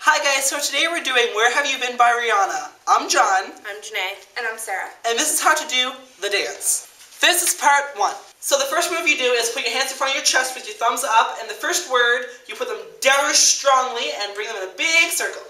Hi guys, so today we're doing Where Have You Been by Rihanna. I'm John, I'm Janae. And I'm Sara. and this is how to do the dance. This is part one. So the first move you do is put your hands in front of your chest with your thumbs up, and the first word, you put them down strongly and bring them in a big circle.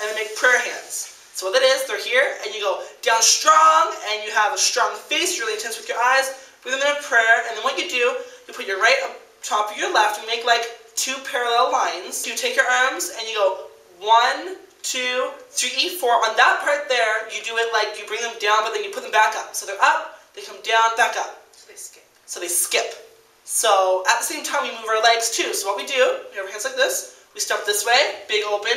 And then make prayer hands. So what that is, they're here, and you go down strong, and you have a strong face, really intense with your eyes, bring them in a prayer, and then what you do, you put your right up top of your left, and make like two parallel lines. You take your arms, and you go one, two, three, four. On that part there, you do it like you bring them down, but then you put them back up. So they're up, they come down, back up. So they skip. So they skip. So at the same time, we move our legs too. So what we do, we have our hands like this. We step this way, big open.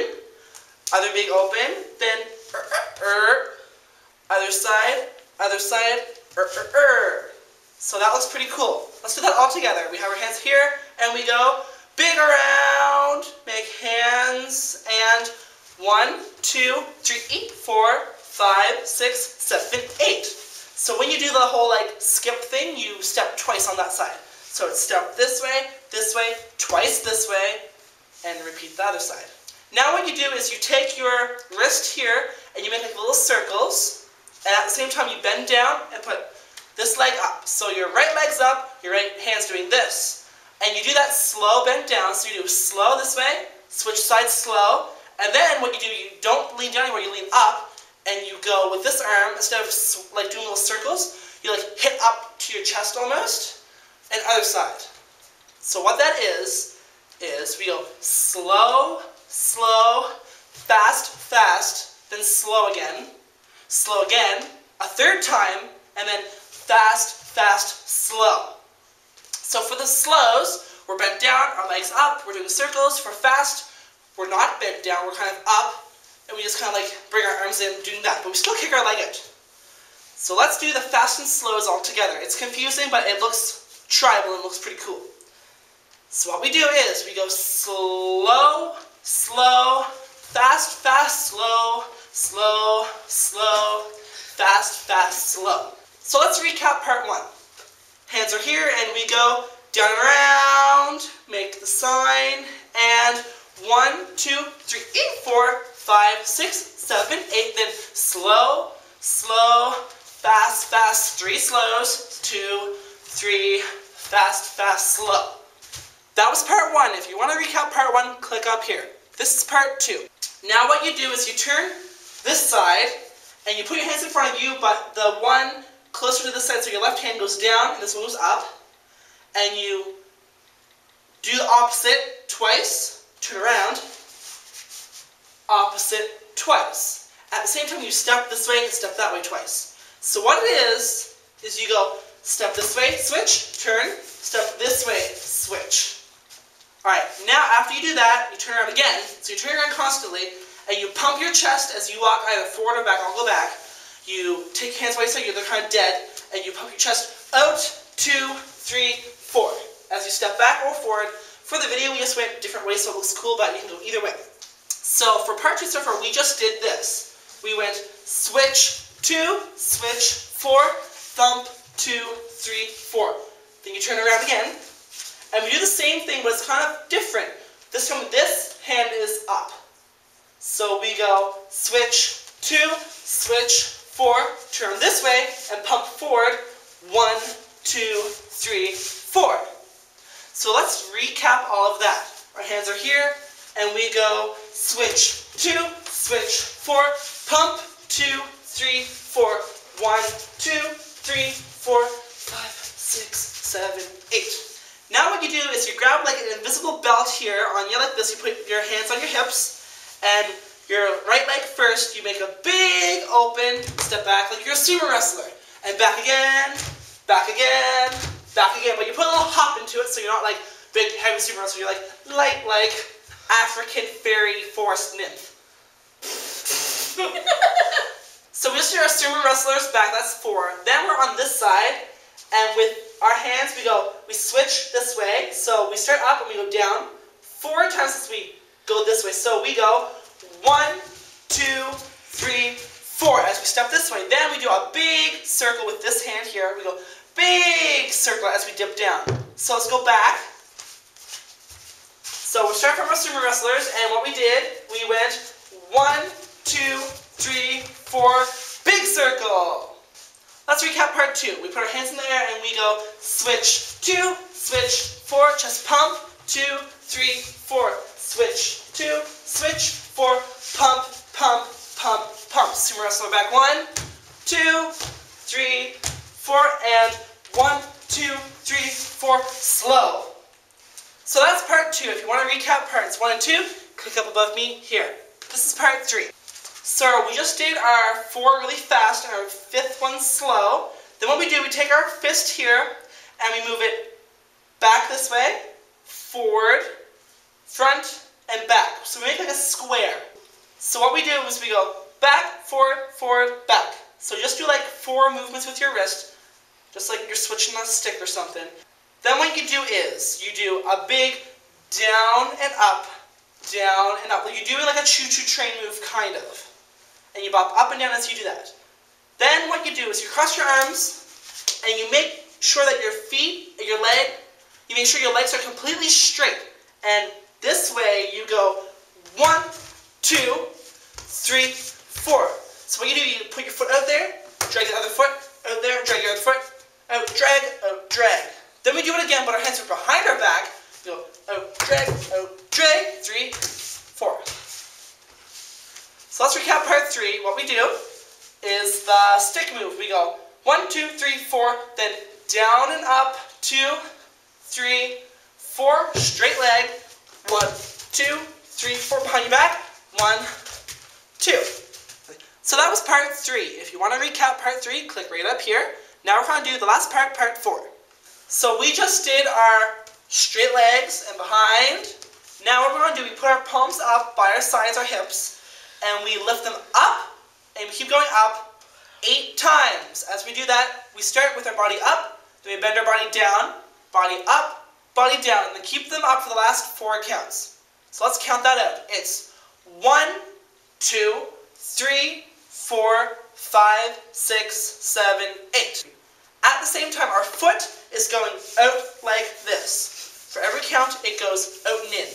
Other big open. Then, er, er, er. Other side, other side, er, er, er. So that looks pretty cool. Let's do that all together. We have our hands here, and we go big around. Make hands, and one, two, three, four, five, six, seven, eight. So when you do the whole like skip thing, you step twice on that side. So it's step this way, this way, twice this way, and repeat the other side. Now what you do is you take your wrist here and you make like little circles, and at the same time you bend down and put this leg up. So your right leg's up, your right hand's doing this. And you do that slow bend down, so you do slow this way, switch sides slow, and then what you do, you don't lean down anymore, you lean up, and you go with this arm, instead of like doing little circles, you like hit up to your chest almost, and other side. So what that is, is we go slow, slow, fast, fast, then slow again, slow again, a third time, and then fast, fast, slow. So for the slows, we're bent down, our legs up, we're doing circles. For fast, we're not bent down, we're kind of up, and we just kind of like bring our arms in doing that, but we still kick our leg out. So let's do the fast and slows all together. It's confusing, but it looks tribal and looks pretty cool. So what we do is we go slow, slow, fast, fast, slow, slow, slow, fast, fast, slow. So let's recap part one. Hands are here and we go down and around, make the sign, and one, two, three, four, five, six, seven, eight, then slow, slow, fast, fast, three slows, two, three, fast, fast, slow. That was part one. If you want to recap part one, click up here. This is part two. Now what you do is you turn this side and you put your hands in front of you, but the one closer to the side, so your left hand goes down and this goes up. And you do the opposite twice, turn around, opposite twice. At the same time, you step this way and step that way twice. So what it is, is you go step this way, switch, turn, step this way, switch. Alright, now after you do that, you turn around again. So you turn around constantly, and you pump your chest as you walk either forward or back. I'll go back. You take hands by your side, you're kind of dead, and you pump your chest out, two, three, four. As you step back or forward. For the video, we just went different ways, so it looks cool, but you can go either way. So for part two so far, we just did this. We went switch, two, switch, four, thump, two, three, four. Then you turn around again, and we do the same thing, but it's kind of different. This time, this hand is up. So we go switch, two, switch, four, turn this way, and pump forward, one, two, three, four. So let's recap all of that. Our hands are here, and we go switch, two, switch, four, pump, two, three, four, one, two, three, four, five, six, seven, eight. Now what you do is you grab like an invisible belt here on you like this, you put your hands on your hips, and your right leg first, you make a big open, step back like you're a sumo wrestler. And back again, back again, back again. But you put a little hop into it so you're not like big heavy sumo wrestler, you're like light like African fairy forest nymph. so we just do our sumo wrestlers back, that's four. Then we're on this side, and with our hands we go, we switch this way. So we start up and we go down four times as we go this way. So we go one, two, three, four as we step this way. Then we do a big circle with this hand here. We go big circle as we dip down. So let's go back. So we start from our sumo wrestlers, and what we did, we went one, two, three, four, big circle. Let's recap part two. We put our hands in the air and we go switch, two, switch, four, chest pump, two, three, four, switch, two, switch, four, pump, pump, pump, pump. Sumo wrestler back, one, two, three, four, and one, two, three, four, slow. So that's part two. If you want to recap parts one and two, click up above me here. This is part three. So we just did our four really fast and our fifth one slow. Then what we do, we take our fist here and we move it back this way, forward, front, and back. So we make like a square. So what we do is we go back, forward, forward, back. So just do like four movements with your wrist, just like you're switching a stick or something. Then what you do is, you do a big down and up, down and up. Like You do like a choo-choo train move, kind of. And you bop up and down as you do that. Then what you do is you cross your arms, and you make sure that your feet, your leg, you make sure your legs are completely straight. And this way you go one, two, three, four. So what you do, you put your foot out there, drag the other foot out there, drag your other foot, out, drag, out, drag. Then we do it again, but our hands are behind our back. We go out, drag, out, drag, three, four. So let's recap part three. What we do is the stick move. We go one, two, three, four, then down and up, two, three, four, straight leg, one, two, three, four, behind your back, one, two. So that was part three. If you want to recap part three, click right up here. Now we're going to do the last part, part four. So we just did our straight legs and behind. Now what we're going to do, we put our palms up by our sides, our hips, and we lift them up, and we keep going up eight times. As we do that, we start with our body up, then we bend our body down, body up, body down, and then keep them up for the last four counts. So let's count that out. It's one, two, three, four, five, six, seven, eight. At the same time, our foot is going out like this. For every count, it goes out and in.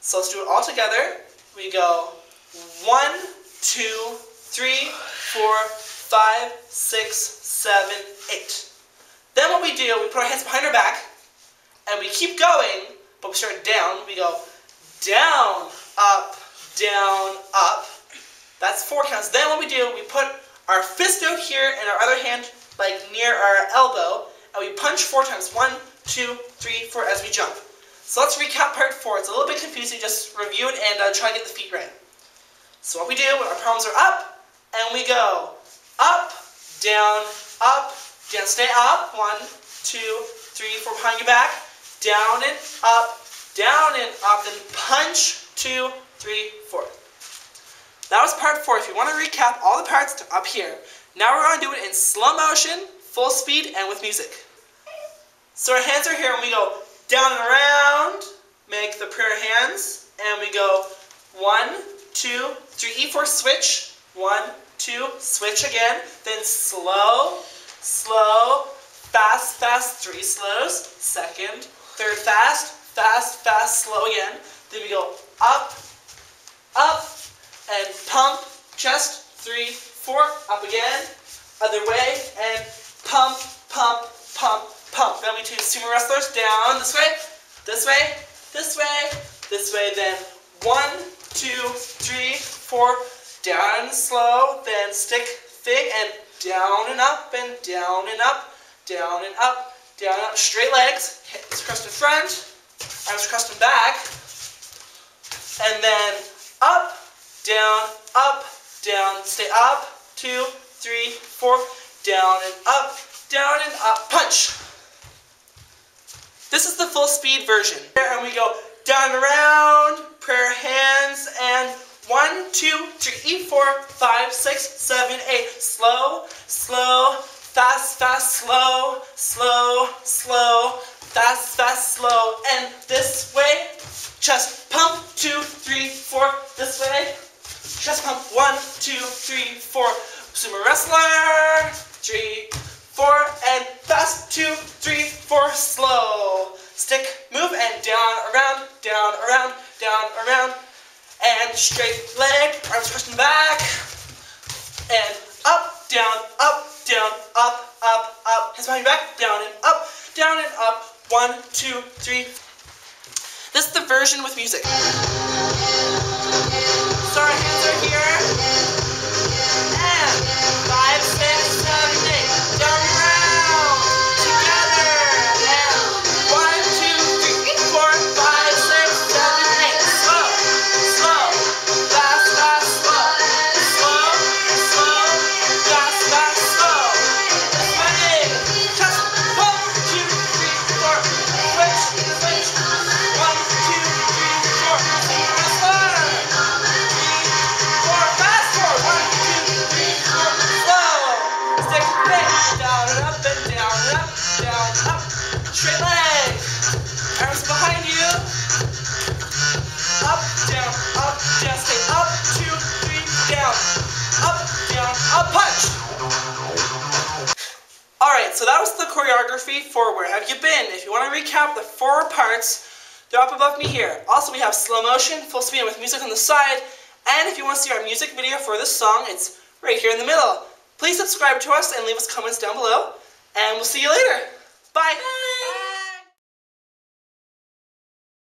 So let's do it all together. We go one, two, three, four, five, six, seven, eight. Then what we do, we put our hands behind our back, and we keep going, but we start down. We go down, up, down, up. That's four counts. Then what we do, we put our fist out here and our other hand like near our elbow, and we punch four times. One, two, three, four as we jump. So let's recap part four. It's a little bit confusing. Just review it and uh, try to get the feet right. So what we do, our palms are up, and we go up, down, up, down. Stay up. One, two, three, four. Behind your back. Down and up, down and up. Then punch. Two, three, four. That was part four. If you want to recap all the parts, up here. Now we're going to do it in slow motion, full speed, and with music. So our hands are here, and we go down and around, make the prayer hands, and we go one, two, three, E4, switch, one, two, switch again, then slow, slow, fast, fast, three slows, second, third fast, fast, fast, slow again, then we go up, up, and pump, chest, three, four, up again, other way, and pump, pump, pump, pump. Then we do sumo wrestlers. Down this way, this way, this way, this way, then one, two, three, four, down slow, then stick thing, and down and up, and down and up, down and up, down up, straight legs, hips crossed in front, arms crossed in back, and then up, down, up, down, stay up, two, three, four, down and up, down and up, punch. This is the full speed version. And we go down and around, prayer hands, and one, two, three, four, five, six, seven, eight. Slow, slow, fast, fast, slow, slow, slow, fast, fast, slow. And this way, chest pump, two, three, four, this way, chest pump, one, two, three, four. Sumo wrestler, three, four, and fast, two, three, four, slow. Stick, move, and down, around, down, around, down, around, and straight leg, arms crossing back, and up, down, up, down, up, up, up. Behind your back, down and up, down and up. One, two, three. This is the version with music. So that was the choreography for Where Have You Been? If you want to recap the four parts, they're up above me here. Also, we have slow motion, full speed and with music on the side, and if you want to see our music video for this song, it's right here in the middle. Please subscribe to us and leave us comments down below, and we'll see you later. Bye!